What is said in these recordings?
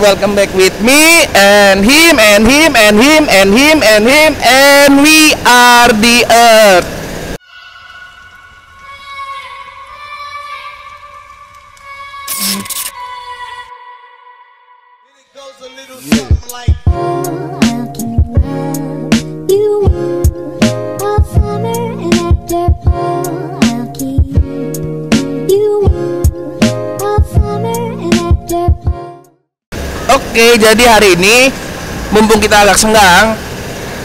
Welcome back with me and him and him and him and him and him and we are the Earth. Jadi hari ini mumpung kita agak senggang,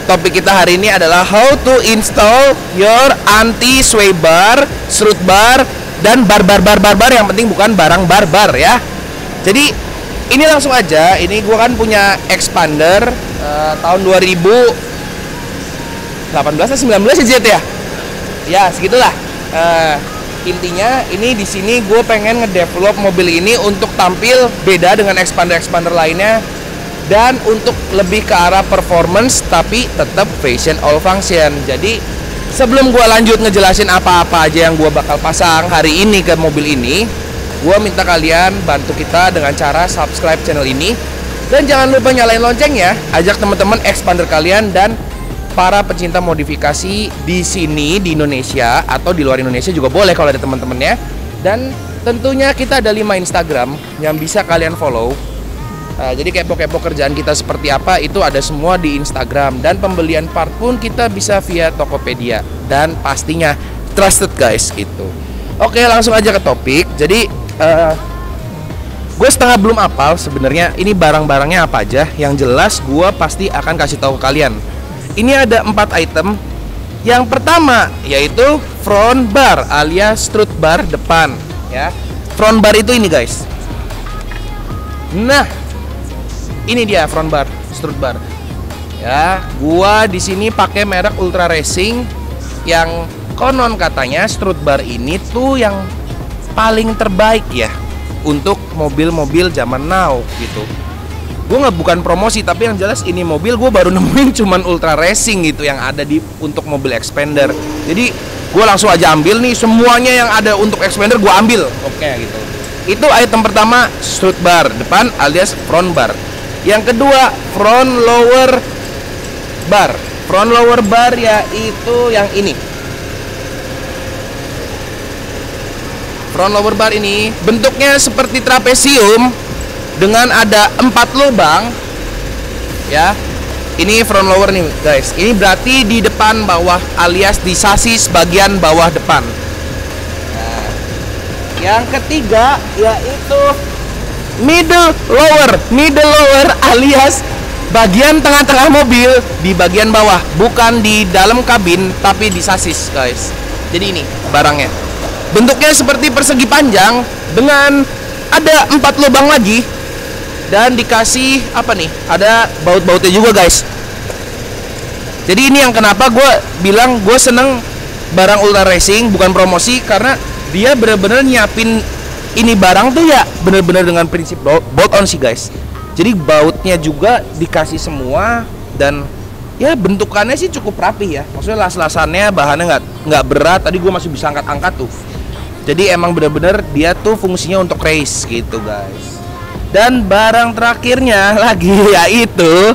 topik kita hari ini adalah how to install your anti sway bar, strut bar, dan bar bar bar bar bar yang penting bukan barang barbar ya. Jadi ini langsung aja, ini gua kan punya expander eh, tahun 2018 atau 19 ya Jet ya? Ya segitulah. Eh, intinya ini di sini gue pengen ngedevelop mobil ini untuk tampil beda dengan expander-expander lainnya dan untuk lebih ke arah performance tapi tetap fashion all function. Jadi sebelum gue lanjut ngejelasin apa-apa aja yang gue bakal pasang hari ini ke mobil ini, gue minta kalian bantu kita dengan cara subscribe channel ini dan jangan lupa nyalain loncengnya, ajak teman-teman expander kalian dan para pecinta modifikasi di sini di Indonesia atau di luar Indonesia juga boleh kalau ada teman-temannya. Dan tentunya kita ada 5 Instagram yang bisa kalian follow. Uh, jadi kepo-kepo kerjaan kita seperti apa itu ada semua di Instagram dan pembelian part pun kita bisa via Tokopedia dan pastinya trusted guys itu. Oke langsung aja ke topik. Jadi uh, gue setengah belum apal sebenarnya ini barang-barangnya apa aja. Yang jelas gue pasti akan kasih tahu ke kalian. Ini ada empat item. Yang pertama yaitu front bar alias strut bar depan ya. Front bar itu ini guys. Nah, ini dia front bar, strut bar. Ya, gua di sini pakai merek Ultra Racing yang konon katanya strut bar ini tuh yang paling terbaik ya untuk mobil-mobil zaman now gitu gue nggak bukan promosi tapi yang jelas ini mobil gue baru nemuin cuman ultra racing gitu yang ada di untuk mobil expander. Jadi gue langsung aja ambil nih semuanya yang ada untuk expander gue ambil. Oke gitu. Itu item pertama strut bar depan alias front bar. Yang kedua front lower bar. Front lower bar yaitu yang ini. Front lower bar ini bentuknya seperti trapesium dengan ada empat lubang ya ini front lower nih guys. Ini berarti di depan bawah alias di sasis bagian bawah depan. Nah, yang ketiga yaitu middle lower. Middle lower alias bagian tengah-tengah mobil di bagian bawah bukan di dalam kabin tapi di sasis guys. Jadi ini barangnya. Bentuknya seperti persegi panjang dengan ada empat lubang lagi dan dikasih apa nih ada baut-bautnya juga guys. Jadi ini yang kenapa gue bilang gue seneng barang ultra racing bukan promosi karena dia bener-bener nyiapin ini barang tuh ya bener-bener dengan prinsip bolt, on sih guys. Jadi bautnya juga dikasih semua dan ya bentukannya sih cukup rapi ya. Maksudnya las-lasannya bahannya nggak nggak berat. Tadi gue masih bisa angkat-angkat tuh. Jadi emang bener-bener dia tuh fungsinya untuk race gitu guys dan barang terakhirnya lagi yaitu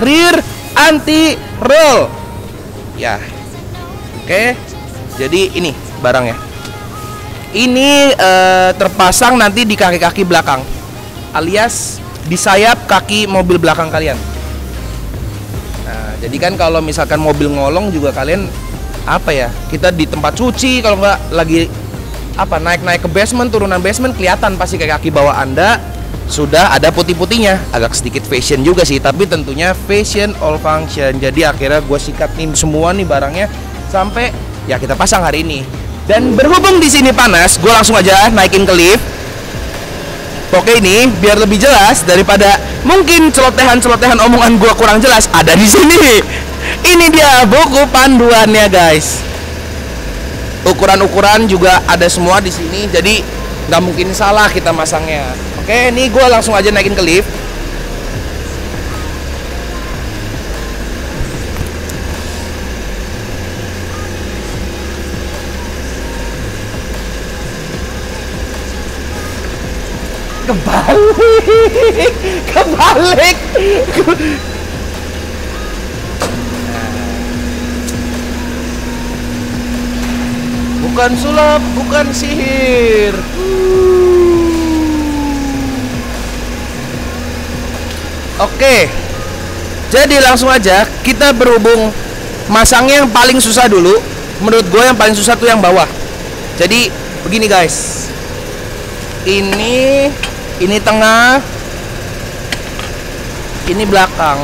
rear anti roll ya. Oke jadi ini barangnya. Ini eh, terpasang nanti di kaki-kaki belakang alias di sayap kaki mobil belakang kalian. Nah jadi kan kalau misalkan mobil ngolong juga kalian apa ya kita di tempat cuci kalau nggak lagi apa naik-naik ke basement turunan basement kelihatan pasti kayak kaki bawah anda sudah ada putih-putihnya agak sedikit fashion juga sih tapi tentunya fashion all function jadi akhirnya gue sikat nih semua nih barangnya sampai ya kita pasang hari ini dan berhubung di sini panas gue langsung aja naikin ke lift Oke ini biar lebih jelas daripada mungkin celotehan-celotehan omongan gue kurang jelas ada di sini. Ini dia buku panduannya guys. Ukuran-ukuran juga ada semua di sini jadi nggak mungkin salah kita masangnya oke ini gue langsung aja naikin ke lift. Kebalik! Kebalik! Bukan sulap bukan sihir. Oke, jadi langsung aja kita berhubung masangnya yang paling susah dulu. Menurut gue yang paling susah tuh yang bawah. Jadi begini guys, ini ini tengah, ini belakang.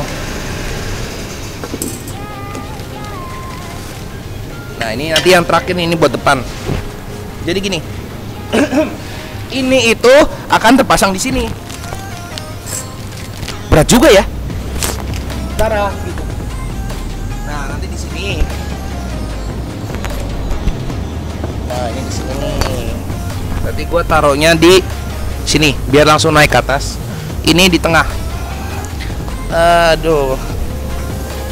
Nah ini nanti yang terakhir ini buat depan. Jadi gini, ini itu akan terpasang di sini berat juga ya. Darah gitu. Nah nanti di sini. Nah ini di sini. Nanti gue taruhnya di sini biar langsung naik ke atas. Ini di tengah. Aduh.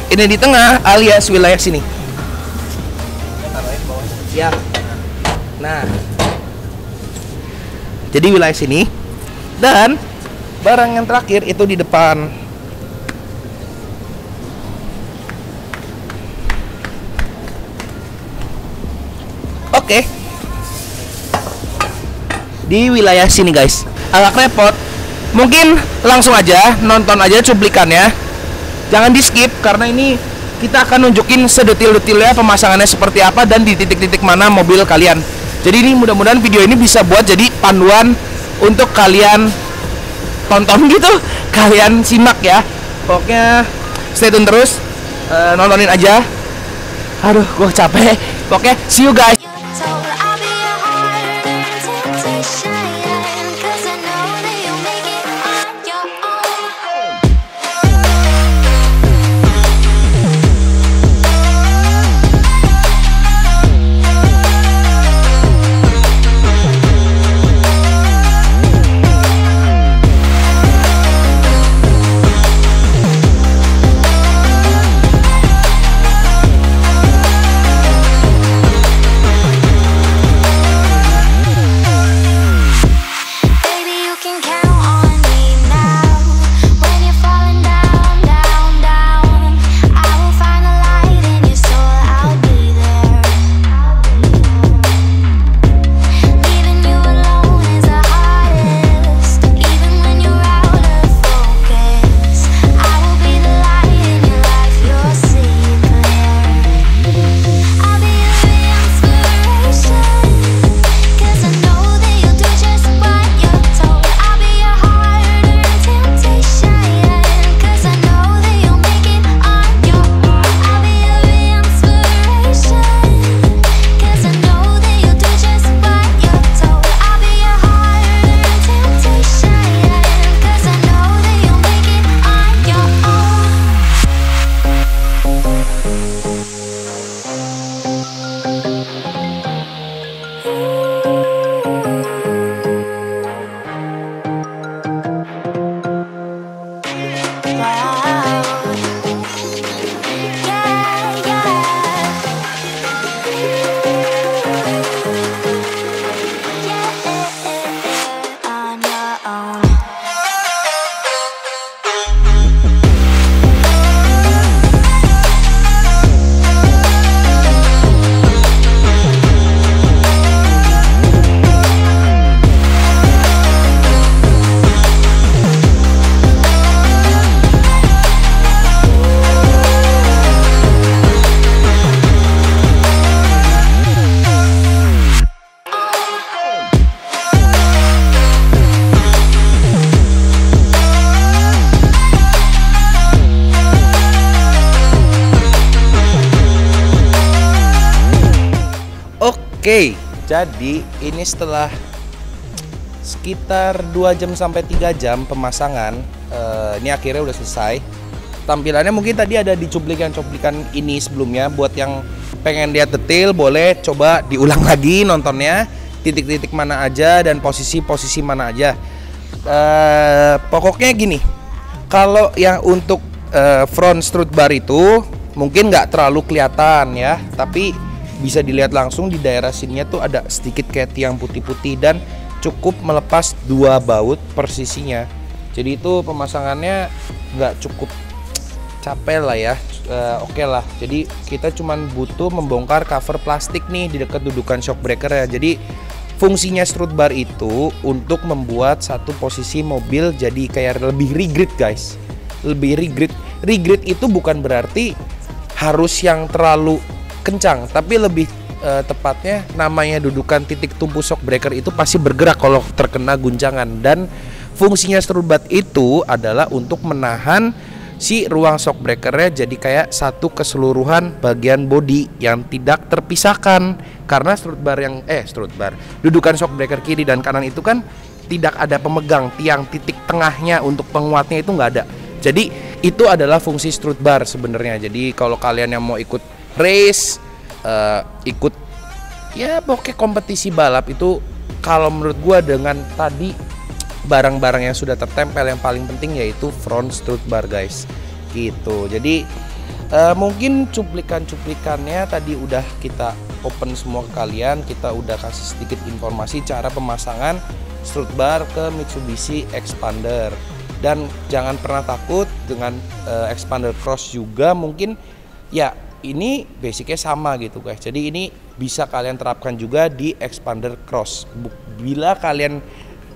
Ini di tengah alias wilayah sini. Ya. Nah. Jadi wilayah sini. Dan barang yang terakhir itu di depan. Oke. Di wilayah sini guys. Agak repot. Mungkin langsung aja nonton aja cuplikannya. Jangan di skip karena ini kita akan nunjukin sedetil-detilnya pemasangannya seperti apa dan di titik-titik mana mobil kalian. Jadi ini mudah-mudahan video ini bisa buat jadi panduan untuk kalian tonton gitu. Kalian simak ya. Pokoknya stay tune terus. Eh, nontonin aja. Aduh gue capek. Pokoknya see you guys Oke, jadi ini setelah sekitar 2 jam sampai 3 jam pemasangan, eh, ini akhirnya udah selesai. Tampilannya mungkin tadi ada di cuplikan-cuplikan ini sebelumnya. Buat yang pengen lihat detail, boleh coba diulang lagi nontonnya. Titik-titik mana aja dan posisi-posisi mana aja. Eh, pokoknya gini, kalau yang untuk eh, front strut bar itu mungkin nggak terlalu kelihatan ya, tapi bisa dilihat langsung di daerah sininya tuh ada sedikit kayak tiang putih-putih dan cukup melepas dua baut per sisinya jadi itu pemasangannya nggak cukup capek lah ya. Eh, oke lah. Jadi kita cuman butuh membongkar cover plastik nih di dekat dudukan shock breaker ya. Jadi fungsinya strut bar itu untuk membuat satu posisi mobil jadi kayak lebih rigid guys. Lebih rigid rigid itu bukan berarti harus yang terlalu kencang tapi lebih eh, tepatnya namanya dudukan titik tumpu shock breaker itu pasti bergerak kalau terkena guncangan. Dan fungsinya strut bar itu adalah untuk menahan si ruang shock breakernya jadi kayak satu keseluruhan bagian body yang tidak terpisahkan. Karena strut bar yang eh strut bar dudukan shock breaker kiri dan kanan itu kan tidak ada pemegang tiang titik tengahnya untuk penguatnya itu nggak ada. Jadi itu adalah fungsi strut bar sebenarnya. Jadi kalau kalian yang mau ikut race eh, ikut ya pokoknya kompetisi balap itu kalau menurut gua dengan tadi barang-barang yang sudah tertempel yang paling penting yaitu front strut bar guys. Gitu. Jadi eh, mungkin cuplikan-cuplikannya tadi udah kita open semua ke kalian. Kita udah kasih sedikit informasi cara pemasangan strut bar ke Mitsubishi Expander. Dan jangan pernah takut dengan eh, Expander Cross juga. Mungkin ya ini basicnya sama gitu guys. Jadi ini bisa kalian terapkan juga di Expander Cross. Bila kalian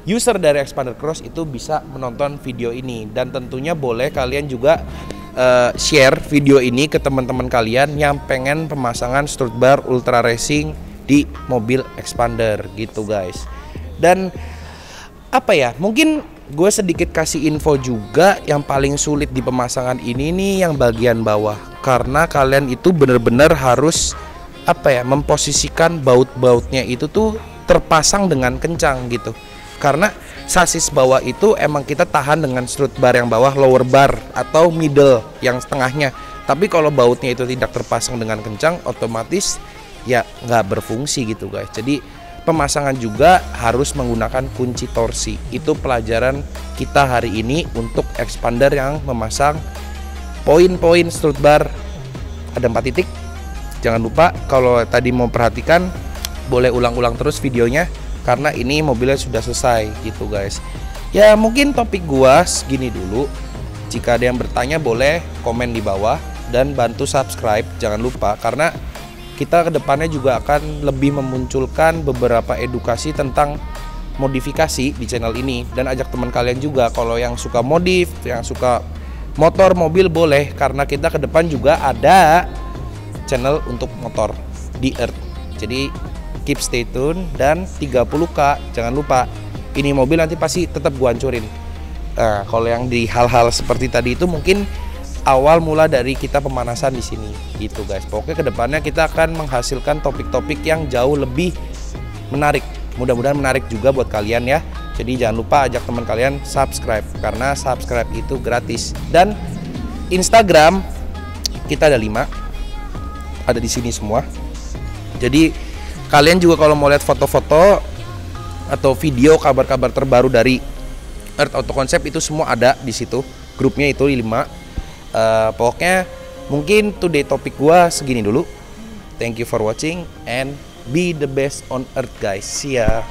user dari Expander Cross itu bisa menonton video ini. Dan tentunya boleh kalian juga eh, share video ini ke teman-teman kalian yang pengen pemasangan strut bar ultra racing di mobil Expander gitu guys. Dan apa ya mungkin gue sedikit kasih info juga yang paling sulit di pemasangan ini nih yang bagian bawah karena kalian itu bener-bener harus apa ya memposisikan baut-bautnya itu tuh terpasang dengan kencang gitu. Karena sasis bawah itu emang kita tahan dengan strut bar yang bawah lower bar atau middle yang setengahnya. Tapi kalau bautnya itu tidak terpasang dengan kencang otomatis ya nggak berfungsi gitu guys. Jadi pemasangan juga harus menggunakan kunci torsi. Itu pelajaran kita hari ini untuk expander yang memasang poin-poin strut bar. Ada empat titik. Jangan lupa kalau tadi mau perhatikan boleh ulang-ulang terus videonya karena ini mobilnya sudah selesai gitu guys. Ya mungkin topik gua segini dulu. Jika ada yang bertanya boleh komen di bawah dan bantu subscribe jangan lupa karena kita ke depannya juga akan lebih memunculkan beberapa edukasi tentang modifikasi di channel ini. Dan ajak teman kalian juga kalau yang suka modif yang suka motor mobil boleh karena kita ke depan juga ada channel untuk motor di Earth. Jadi keep stay tune dan 30k jangan lupa ini mobil nanti pasti tetap gua hancurin. Nah, kalau yang di hal-hal seperti tadi itu mungkin awal mula dari kita pemanasan di sini gitu guys. Pokoknya ke depannya kita akan menghasilkan topik-topik yang jauh lebih menarik. Mudah-mudahan menarik juga buat kalian ya jadi jangan lupa ajak teman kalian subscribe karena subscribe itu gratis. Dan Instagram kita ada 5 ada di sini semua. Jadi kalian juga kalau mau lihat foto-foto atau video kabar-kabar terbaru dari Earth Auto Concept itu semua ada di situ. Grupnya itu 5 Eh, pokoknya mungkin today topik gua segini dulu. Thank you for watching and be the best on earth guys. See ya